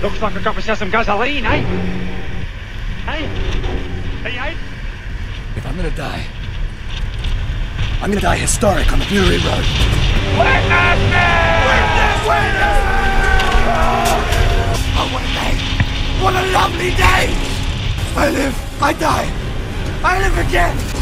Looks like I've got myself some gasoline, eh? Hey? Hey, hey? If I'm gonna die, I'm gonna die historic on the Fury Road. Witness me! Witness! Witness! Oh, what a day! What a lovely day! I live, I die, I live again!